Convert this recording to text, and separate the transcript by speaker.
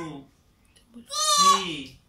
Speaker 1: um, sí.